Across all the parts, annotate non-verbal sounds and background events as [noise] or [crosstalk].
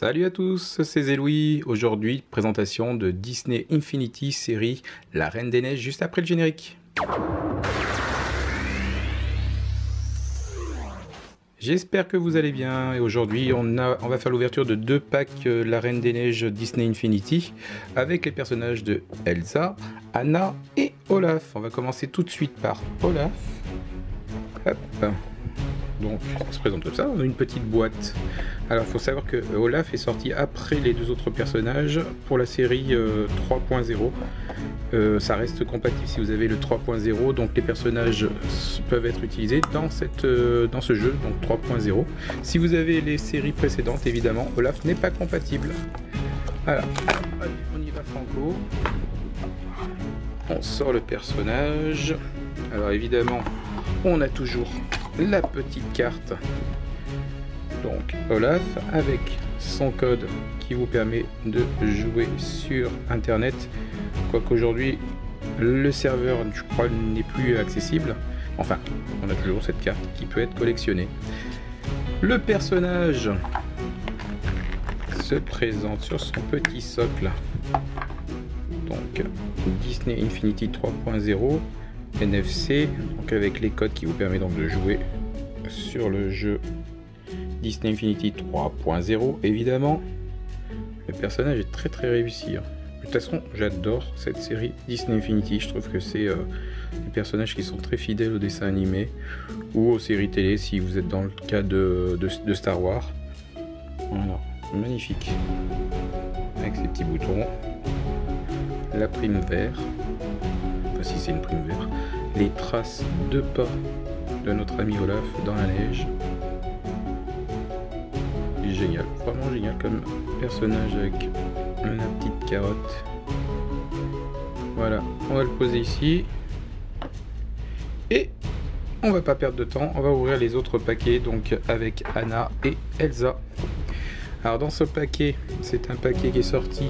Salut à tous, c'est Zéloui. Aujourd'hui, présentation de Disney Infinity série La Reine des Neiges juste après le générique. J'espère que vous allez bien et aujourd'hui on, on va faire l'ouverture de deux packs euh, La Reine des Neiges Disney Infinity avec les personnages de Elsa, Anna et Olaf. On va commencer tout de suite par Olaf. Hop. Donc ça se présente comme ça, dans une petite boîte. Alors il faut savoir que Olaf est sorti après les deux autres personnages pour la série 3.0. Euh, euh, ça reste compatible si vous avez le 3.0, donc les personnages peuvent être utilisés dans, euh, ce jeu, donc 3.0. Si vous avez les séries précédentes, évidemment, Olaf n'est pas compatible. Voilà, on y va franco. On sort le personnage. Alors évidemment, on a toujours la petite carte. Donc Olaf avec son code qui vous permet de jouer sur internet. Quoique aujourd'hui le serveur je crois n'est plus accessible. Enfin, on a toujours cette carte qui peut être collectionnée. Le personnage se présente sur son petit socle. Donc Disney Infinity 3.0 NFC, donc avec les codes qui vous permet donc de jouer sur le jeu Disney Infinity 3.0 évidemment. Le personnage est très très réussi. Hein. De toute façon, j'adore cette série Disney Infinity. Je trouve que c'est euh, des personnages qui sont très fidèles au dessin animé ou aux séries télé si vous êtes dans le cas de, Star Wars. Magnifique. Avec ces petits boutons. La prime vert si c'est une prime verte, les traces de pas de notre ami Olaf dans la neige. Génial, vraiment génial comme personnage avec la petite carotte. Voilà, on va le poser ici. Et on va pas perdre de temps, on va ouvrir les autres paquets donc avec Anna et Elsa. Alors dans ce paquet, c'est un paquet qui est sorti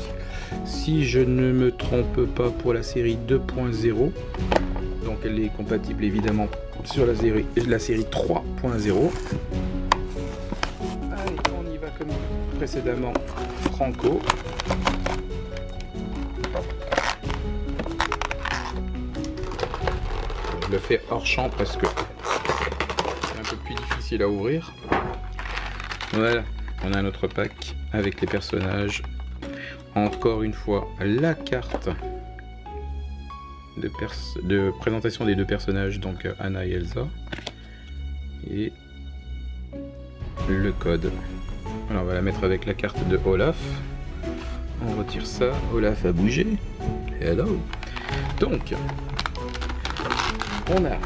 si je ne me trompe pas pour la série 2.0 donc elle est compatible évidemment sur la série, la série 3.0 allez on y va comme précédemment Franco. Je le fais hors champ parce que c'est un peu plus difficile à ouvrir. Voilà on a notre pack avec les personnages. Encore une fois la carte de, présentation des deux personnages, donc euh, Anna et Elsa. Et le code. Alors on va la mettre avec la carte de Olaf. On retire ça. Olaf a bougé. Hello. Donc, on a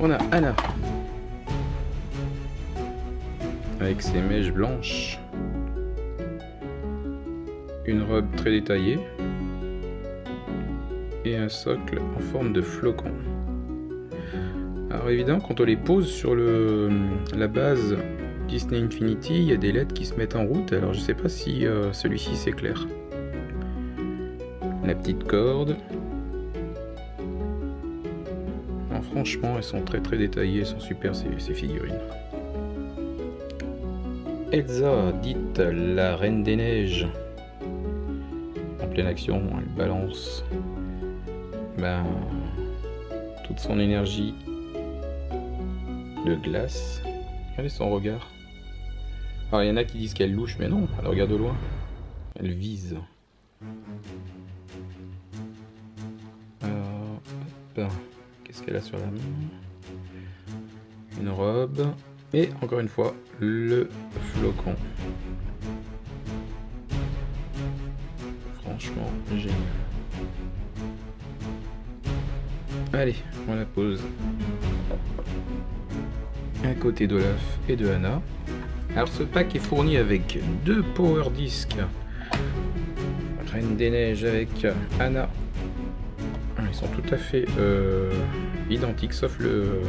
on a Anna avec ses mèches blanches, une robe très détaillée et un socle en forme de flocon. Alors évidemment, quand on les pose sur la base Disney Infinity, il y a des lettres qui se mettent en route. Alors je sais pas si euh, celui-ci c'est clair. La petite corde. franchement, elles sont très très détaillées, elles sont super ces, ces figurines. Elsa, dite la Reine des Neiges, action, elle balance ben, toute son énergie de glace. Regardez son regard. Alors il y en a qui disent qu'elle louche, mais non, elle regarde de loin. Elle vise. Qu'est-ce qu'elle a sur la main? Une robe. Et encore une fois, le flocon. Franchement, génial. Allez, on la pose à côté d'Olaf et de Anna. Alors ce pack est fourni avec deux power discs. Reine des Neiges avec Anna. Ils sont tout à fait euh, identiques sauf le,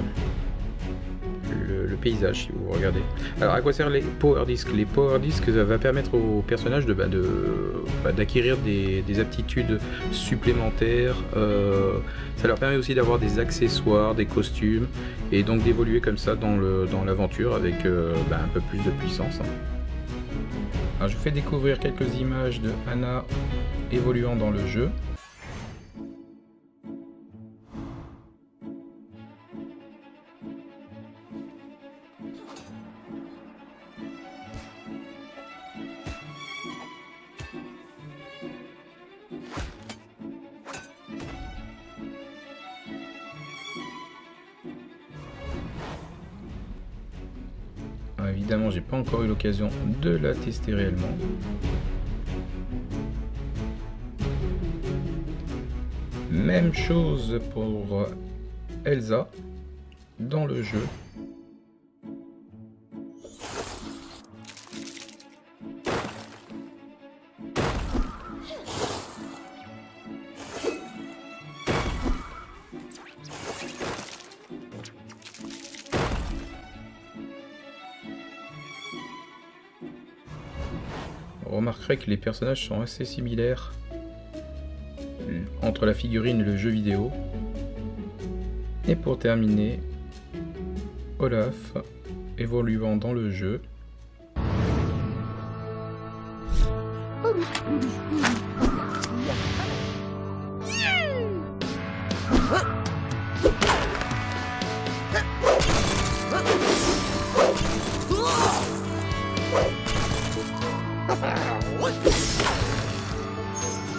paysage si vous regardez. Alors à quoi servent les power discs? Les power discs va permettre aux personnages de, bah, bah, d'acquérir des, aptitudes supplémentaires. Euh, ça leur permet aussi d'avoir des accessoires, des costumes et donc d'évoluer comme ça dans, l'aventure avec euh, bah, un peu plus de puissance. Hein. je vous fais découvrir quelques images de Anna évoluant dans le jeu. Évidemment, j'ai pas encore eu l'occasion de la tester réellement. Même chose pour Elsa dans le jeu. On remarquerait que les personnages sont assez similaires entre la figurine et le jeu vidéo. Et pour terminer, Olaf évoluant dans le jeu.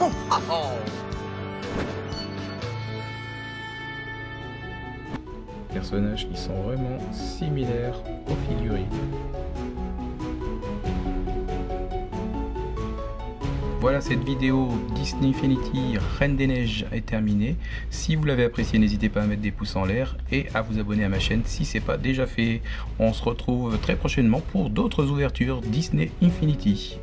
[laughs] Personnages qui sont vraiment similaires aux figurines. Voilà, cette vidéo Disney Infinity Reine des Neiges est terminée. Si vous l'avez apprécié, n'hésitez pas à mettre des pouces en l'air et à vous abonner à ma chaîne si ce n'est pas déjà fait. On se retrouve très prochainement pour d'autres ouvertures Disney Infinity.